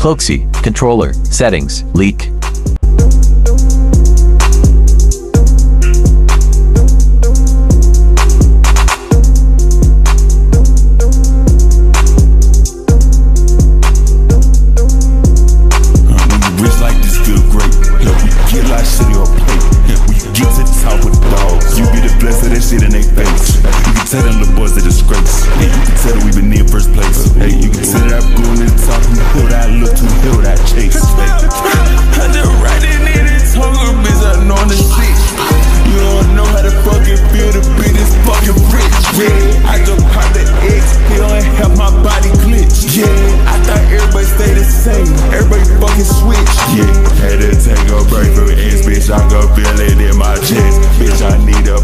Cloaxy, Controller, Settings, Leak. Everybody fucking switch. Yeah, had to take a break from ass, bitch. I can feel it in my chest. Bitch, I need a